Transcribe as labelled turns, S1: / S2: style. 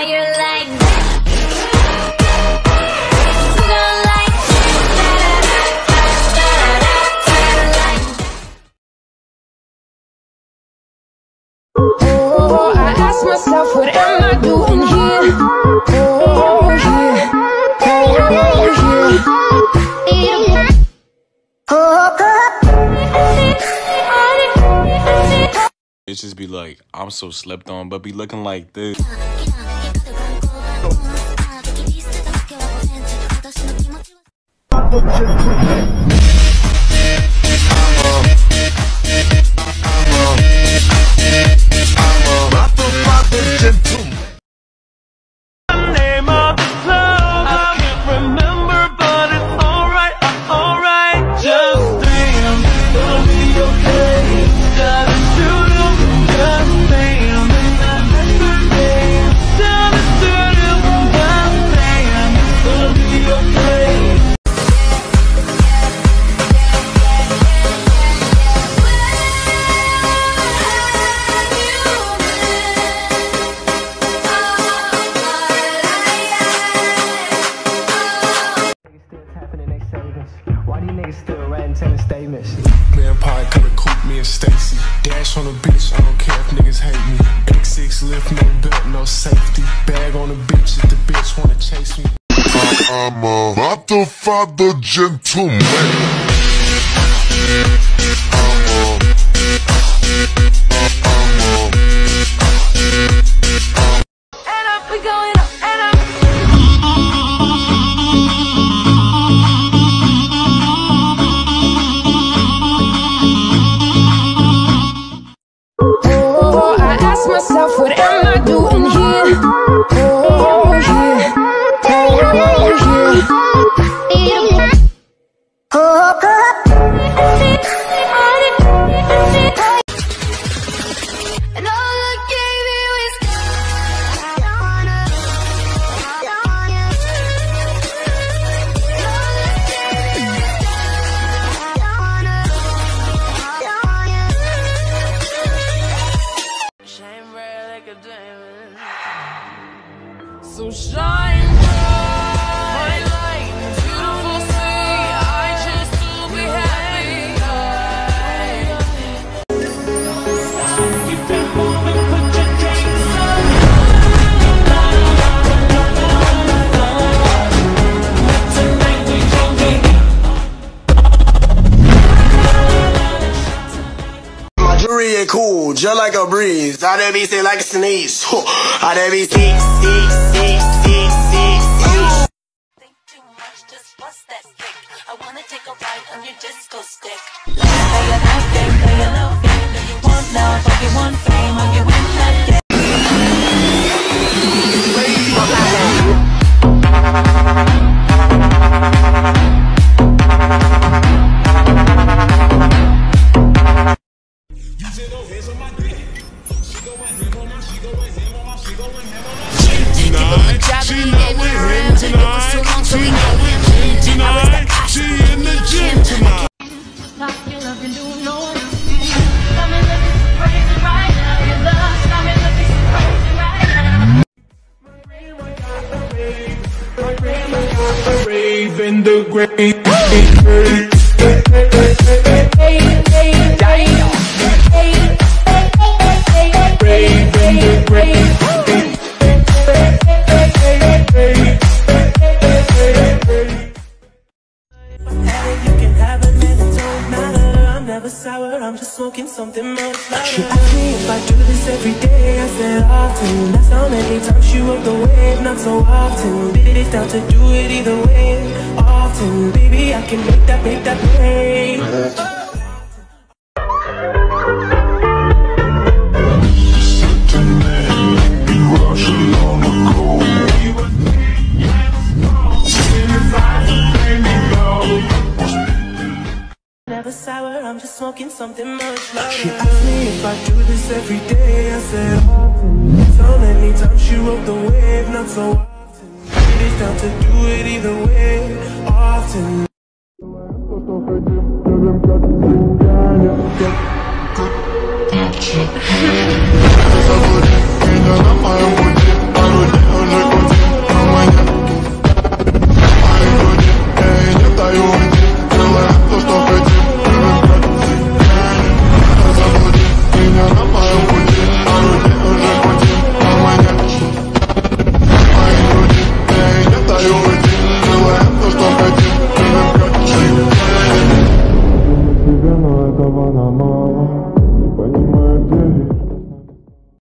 S1: Yeah, you're like that.
S2: Oh, I ask myself, what am I doing here? Oh, here. Oh, here.
S3: Bitches be like, I'm so slept on, but be looking like this.
S4: 我
S5: 不是你助理 Why these niggas still writing telling statements?
S6: Vampire coulda cooped me and Stacy. Dash on a bitch, I don't care if niggas hate me. X6 lift, no belt, no safety. Bag on a bitch if the bitch wanna chase me.
S7: I'm a motherfucker gentleman.
S8: Ain't cool, just like a breeze. I that be say like a sneeze. I that be see, see, see, see, see, see.
S9: think too much, just bust that stick. I wanna take a ride on your disco stick. A love game. Do you want love or you want fame? Are you in that game?
S7: We him tonight. She know we him tonight. She in the gym tonight.
S1: Stop your love and
S5: I'm sour, I'm just smoking something much louder. Asked me if I do this every day. I said often. That's how many times she rode the wave, not so often. Did it down to do it either way. Often, baby, I can make that, make that pay. Sour, I'm just smoking something much louder. She asked me if I do this every day. I said often. So many times she rode the wave, not so often. It is down to do it either way. Often.